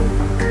Bye.